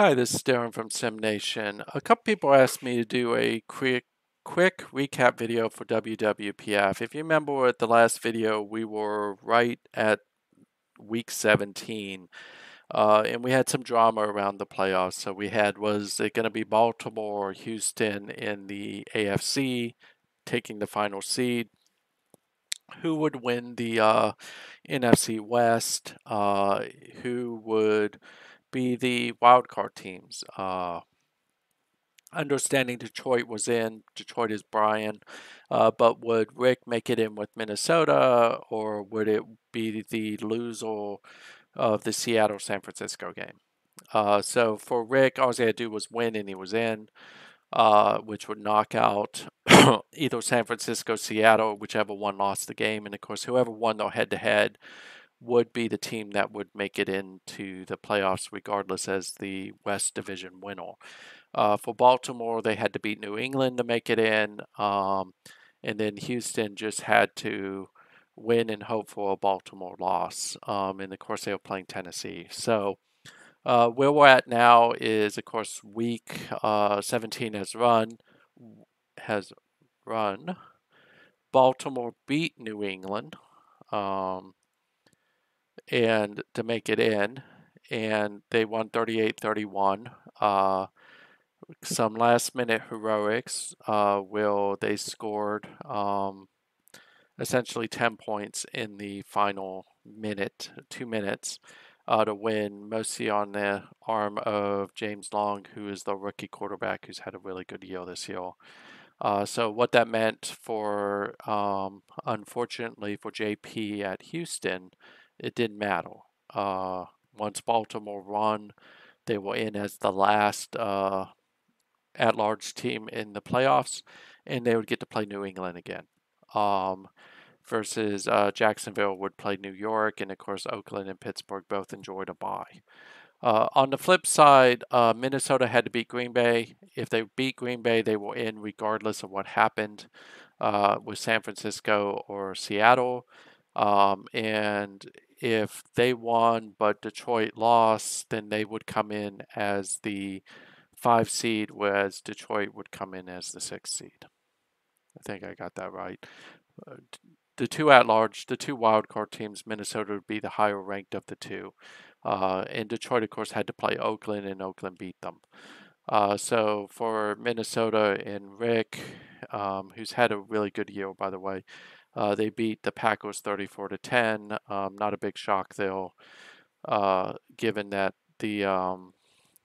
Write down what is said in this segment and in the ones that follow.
Hi, this is Darren from SimNation. A couple people asked me to do a quick quick recap video for WWPF. If you remember at the last video, we were right at week 17. Uh, and we had some drama around the playoffs. So we had was it going to be Baltimore or Houston in the AFC taking the final seed? Who would win the uh, NFC West? Uh, who be the wildcard teams. Uh, understanding Detroit was in, Detroit is Brian, uh, but would Rick make it in with Minnesota, or would it be the loser of the Seattle San Francisco game? Uh, so for Rick, all he had to do was win, and he was in, uh, which would knock out either San Francisco, Seattle, whichever one lost the game, and of course, whoever won the head to head would be the team that would make it into the playoffs, regardless as the West Division winner. Uh, for Baltimore, they had to beat New England to make it in, um, and then Houston just had to win and hope for a Baltimore loss. Um, of course, they were playing Tennessee. So uh, where we're at now is, of course, week uh, 17 has run. Has run. Baltimore beat New England. Um, and to make it in, and they won 38-31. Uh, some last minute heroics. Uh, will they scored um, essentially 10 points in the final minute, two minutes, uh, to win, mostly on the arm of James Long, who is the rookie quarterback who's had a really good year this year. Uh, so what that meant for, um, unfortunately for JP at Houston, it didn't matter. Uh, once Baltimore won, they were in as the last uh, at-large team in the playoffs, and they would get to play New England again. Um, versus uh, Jacksonville would play New York, and of course Oakland and Pittsburgh both enjoyed a bye. Uh, on the flip side, uh, Minnesota had to beat Green Bay. If they beat Green Bay, they were in regardless of what happened uh, with San Francisco or Seattle. Um, and if they won but Detroit lost, then they would come in as the five seed, whereas Detroit would come in as the six seed. I think I got that right. Uh, the two at large, the two wildcard teams, Minnesota would be the higher ranked of the two. Uh, and Detroit, of course, had to play Oakland, and Oakland beat them. Uh, so for Minnesota and Rick, um, who's had a really good year, by the way, uh, they beat the Packers 34 to 10. Um, not a big shock, though, uh, given that the um,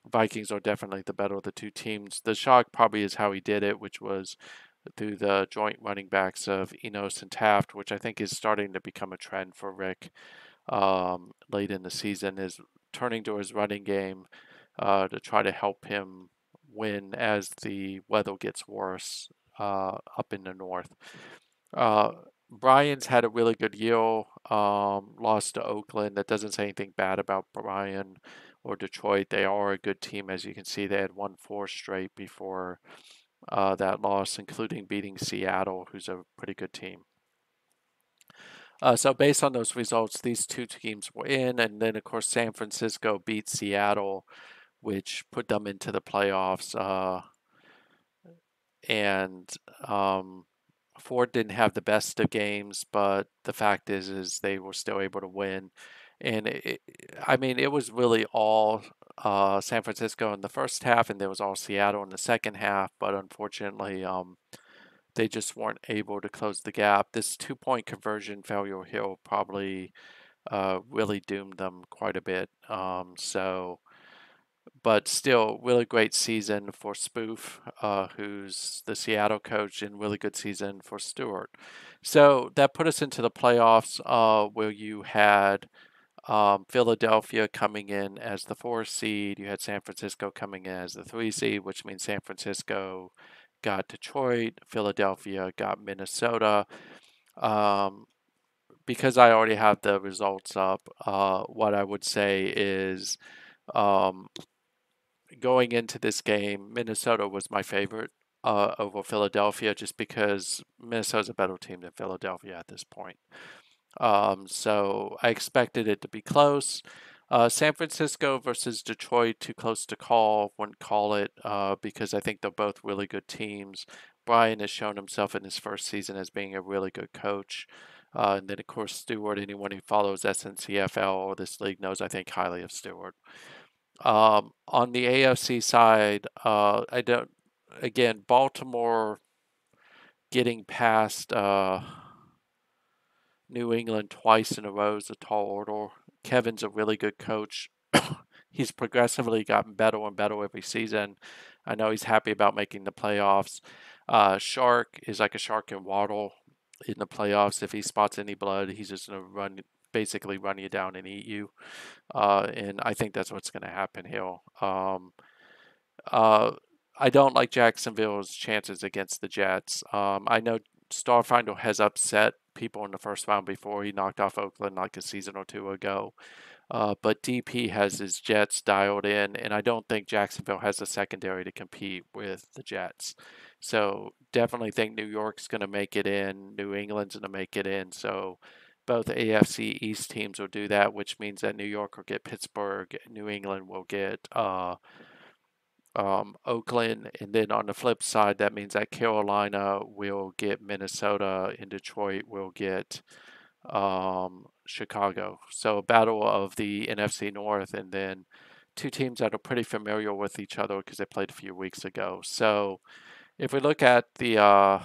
Vikings are definitely the better of the two teams. The shock probably is how he did it, which was through the joint running backs of Enos and Taft, which I think is starting to become a trend for Rick um, late in the season, is turning to his running game uh, to try to help him win as the weather gets worse uh, up in the north. Uh, Brian's had a really good year. Um, lost to Oakland. That doesn't say anything bad about Brian or Detroit. They are a good team, as you can see. They had won four straight before uh, that loss, including beating Seattle, who's a pretty good team. Uh, so based on those results, these two teams were in, and then of course San Francisco beat Seattle, which put them into the playoffs. Uh, and um, Ford didn't have the best of games, but the fact is, is they were still able to win. And it, I mean, it was really all uh, San Francisco in the first half, and there was all Seattle in the second half. But unfortunately, um, they just weren't able to close the gap. This two-point conversion failure here probably uh, really doomed them quite a bit. Um, so but still, really great season for Spoof, uh, who's the Seattle coach, and really good season for Stewart. So that put us into the playoffs, uh, where you had um, Philadelphia coming in as the four seed. You had San Francisco coming in as the three seed, which means San Francisco got Detroit, Philadelphia got Minnesota. Um, because I already have the results up, uh, what I would say is um, going into this game, Minnesota was my favorite uh, over Philadelphia just because Minnesota's a better team than Philadelphia at this point. Um, so I expected it to be close. Uh, San Francisco versus Detroit, too close to call. Wouldn't call it uh, because I think they're both really good teams. Brian has shown himself in his first season as being a really good coach. Uh, and then, of course, Stewart, anyone who follows SNCFL or this league knows I think highly of Stewart. Um, on the AFC side, uh, I don't, again, Baltimore getting past uh, New England twice in a row is a tall order. Kevin's a really good coach. he's progressively gotten better and better every season. I know he's happy about making the playoffs. Uh, shark is like a shark in water in the playoffs. If he spots any blood, he's just gonna run, basically run you down and eat you. Uh, and I think that's what's gonna happen here. Um, uh, I don't like Jacksonville's chances against the Jets. Um, I know Starfinder has upset people in the first round before. He knocked off Oakland like a season or two ago. Uh, but DP has his Jets dialed in, and I don't think Jacksonville has a secondary to compete with the Jets. So definitely think New York's going to make it in. New England's going to make it in. So both AFC East teams will do that, which means that New York will get Pittsburgh, New England will get uh, um, Oakland, and then on the flip side, that means that Carolina will get Minnesota, and Detroit will get um, Chicago. So a battle of the NFC North, and then two teams that are pretty familiar with each other because they played a few weeks ago. So if we look at the uh,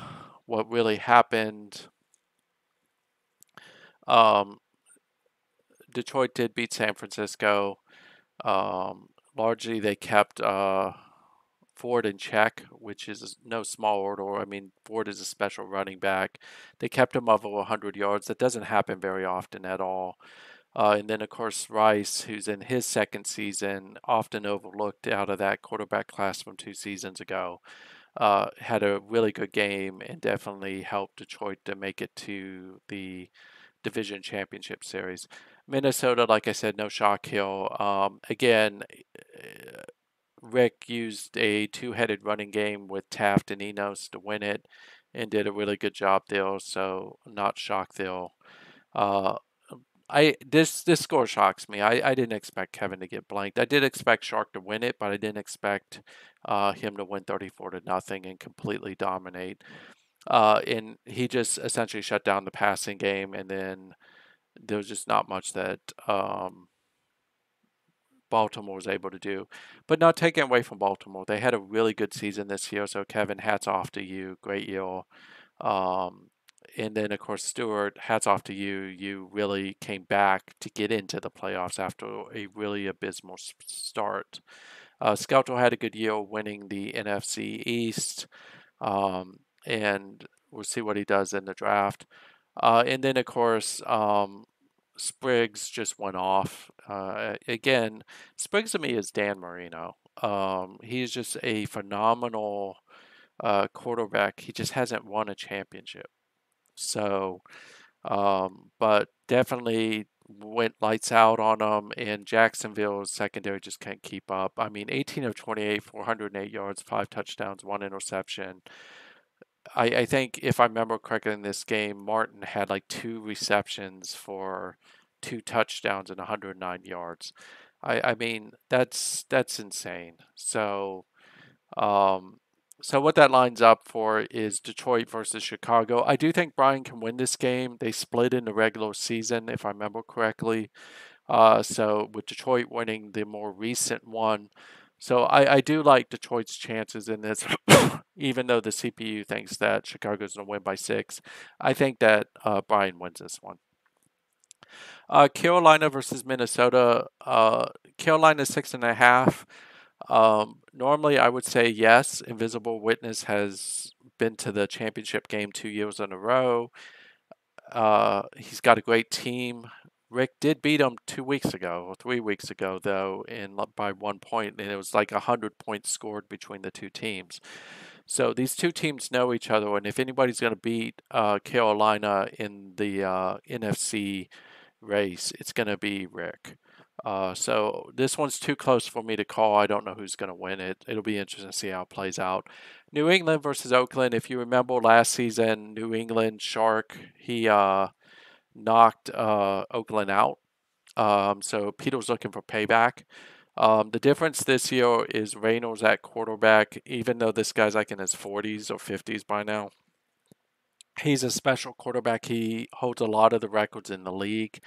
what really happened, um, Detroit did beat San Francisco. Um, largely they kept uh, Ford in check, which is no small order. I mean, Ford is a special running back. They kept him over 100 yards. That doesn't happen very often at all. Uh, and then, of course, Rice, who's in his second season, often overlooked out of that quarterback class from two seasons ago, uh, had a really good game and definitely helped Detroit to make it to the division championship series. Minnesota, like I said, no shock hill. Um, again, uh, Rick used a two-headed running game with Taft and Enos to win it, and did a really good job there. So not shocked there. Uh, I this this score shocks me. I, I didn't expect Kevin to get blanked. I did expect Shark to win it, but I didn't expect uh, him to win 34 to nothing and completely dominate. Uh, and he just essentially shut down the passing game, and then there was just not much that um, Baltimore was able to do. But not taking away from Baltimore, they had a really good season this year. So Kevin, hats off to you. Great year. Um, and then of course Stewart, hats off to you. You really came back to get into the playoffs after a really abysmal start. Uh, had a good year winning the NFC East, um, and we'll see what he does in the draft. Uh, and then, of course, um, Spriggs just went off. Uh, again, Spriggs to me is Dan Marino. Um, he's just a phenomenal uh, quarterback. He just hasn't won a championship. So, um, but definitely went lights out on them, and Jacksonville's secondary just can't keep up. I mean, 18 of 28, 408 yards, five touchdowns, one interception. I, I think if I remember correctly in this game, Martin had like two receptions for two touchdowns and 109 yards. I, I mean that's that's insane. So um, so what that lines up for is Detroit versus Chicago. I do think Brian can win this game. They split in the regular season, if I remember correctly. Uh, so with Detroit winning the more recent one, so I, I do like Detroit's chances in this, even though the CPU thinks that Chicago's going to win by six. I think that uh, Brian wins this one. Uh, Carolina versus Minnesota. Uh, Carolina six and a half. Um, normally, I would say yes. Invisible Witness has been to the championship game two years in a row. Uh, he's got a great team. Rick did beat him two weeks ago or three weeks ago, though, in by one point, and it was like a hundred points scored between the two teams. So these two teams know each other, and if anybody's going to beat uh, Carolina in the uh, NFC race, it's going to be Rick. Uh, so this one's too close for me to call. I don't know who's going to win it. It'll be interesting to see how it plays out. New England versus Oakland. If you remember last season, New England Shark he uh, knocked uh, Oakland out. Um, so Peter's looking for payback. Um, the difference this year is Reynolds at quarterback, even though this guy's like in his 40s or 50s by now. He's a special quarterback. He holds a lot of the records in the league.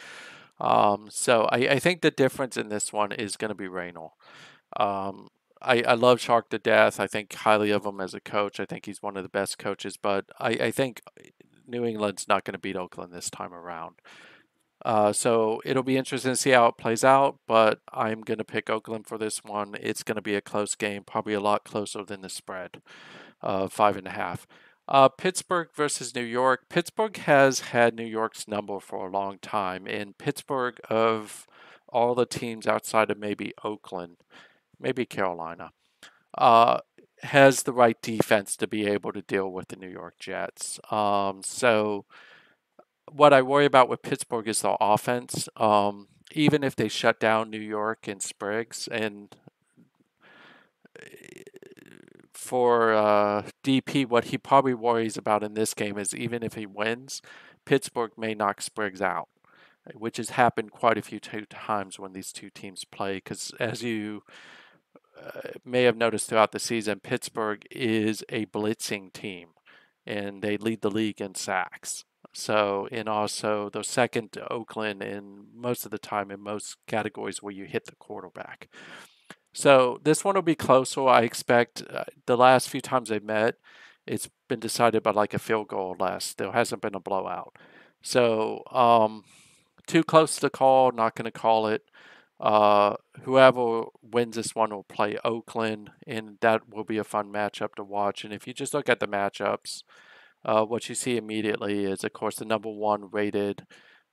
Um, so I, I, think the difference in this one is going to be Reynolds. Um, I, I love Shark to death. I think highly of him as a coach. I think he's one of the best coaches, but I, I think New England's not going to beat Oakland this time around. Uh, so it'll be interesting to see how it plays out, but I'm going to pick Oakland for this one. It's going to be a close game, probably a lot closer than the spread, uh, five and a half. Uh, Pittsburgh versus New York. Pittsburgh has had New York's number for a long time, and Pittsburgh, of all the teams outside of maybe Oakland, maybe Carolina, uh, has the right defense to be able to deal with the New York Jets. Um, so what I worry about with Pittsburgh is the offense. Um, even if they shut down New York and Spriggs, and for uh, DP, what he probably worries about in this game is even if he wins, Pittsburgh may knock Spriggs out, which has happened quite a few times when these two teams play. Because as you uh, may have noticed throughout the season, Pittsburgh is a blitzing team, and they lead the league in sacks. So, and also the second to Oakland in most of the time in most categories where you hit the quarterback. So this one will be closer. I expect uh, the last few times they met, it's been decided by like a field goal or less. There hasn't been a blowout. So um, too close to call. Not going to call it. Uh, whoever wins this one will play Oakland, and that will be a fun matchup to watch. And if you just look at the matchups, uh, what you see immediately is, of course, the number one rated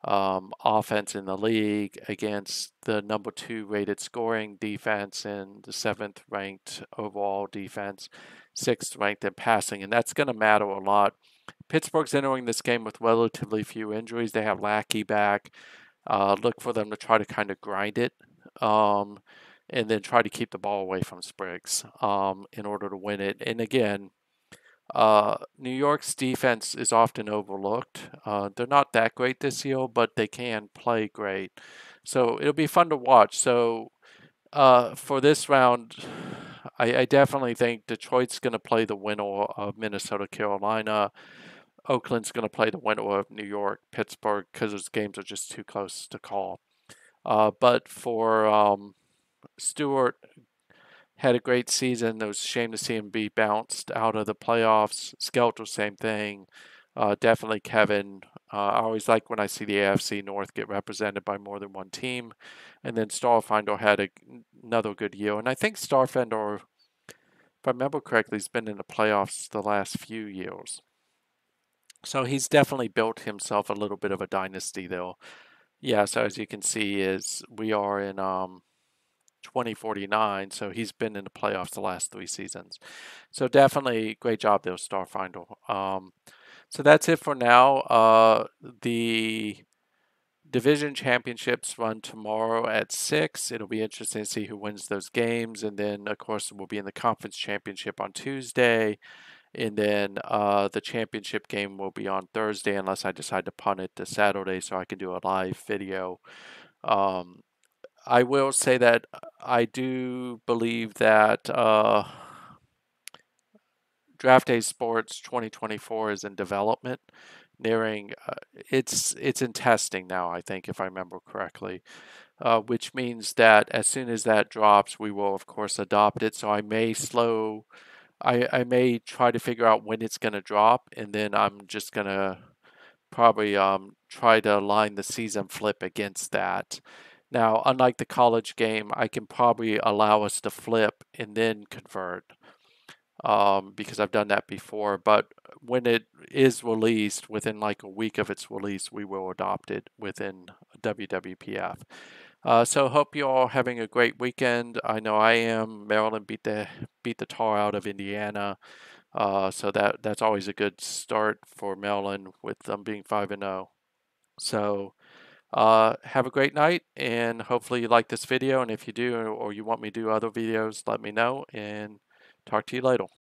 um, offense in the league against the number two rated scoring defense and the seventh ranked overall defense, sixth ranked in passing. And that's going to matter a lot. Pittsburgh's entering this game with relatively few injuries. They have Lackey back. Uh, look for them to try to kind of grind it. Um, and then try to keep the ball away from Spriggs um, in order to win it. And again, uh, New York's defense is often overlooked. Uh, they're not that great this year, but they can play great. So it'll be fun to watch. So uh, for this round, I, I definitely think Detroit's going to play the winner of Minnesota Carolina. Oakland's going to play the winner of New York Pittsburgh because those games are just too close to call. Uh, but for um, Stewart, had a great season. It was a shame to see him be bounced out of the playoffs. Skelter, same thing. Uh, definitely Kevin. Uh, I always like when I see the AFC North get represented by more than one team. And then Starfinder had a, another good year. And I think Starfinder, if I remember correctly, has been in the playoffs the last few years. So he's definitely built himself a little bit of a dynasty, though. Yeah, so as you can see, is we are in um, 2049. So he's been in the playoffs the last three seasons. So definitely great job there, Starfinder. Um, so that's it for now. Uh, the division championships run tomorrow at 6. It'll be interesting to see who wins those games. And then, of course, we'll be in the conference championship on Tuesday. And then uh, the championship game will be on Thursday, unless I decide to punt it to Saturday so I can do a live video. Um, I will say that I do believe that uh, Draft Day Sports 2024 is in development, nearing uh, it's it's in testing now. I think, if I remember correctly, uh, which means that as soon as that drops, we will of course adopt it. So I may slow. I, I may try to figure out when it's going to drop, and then I'm just going to probably um, try to align the season flip against that now, unlike the college game, I can probably allow us to flip and then convert um, because I've done that before. But when it is released, within like a week of its release, we will adopt it within WWPF. Uh, so hope you all having a great weekend. I know I am. Maryland beat the beat the tar out of Indiana, uh, so that that's always a good start for Maryland with them being five and zero. Oh. So uh, have a great night and hopefully you like this video. And if you do or you want me to do other videos, let me know and talk to you later.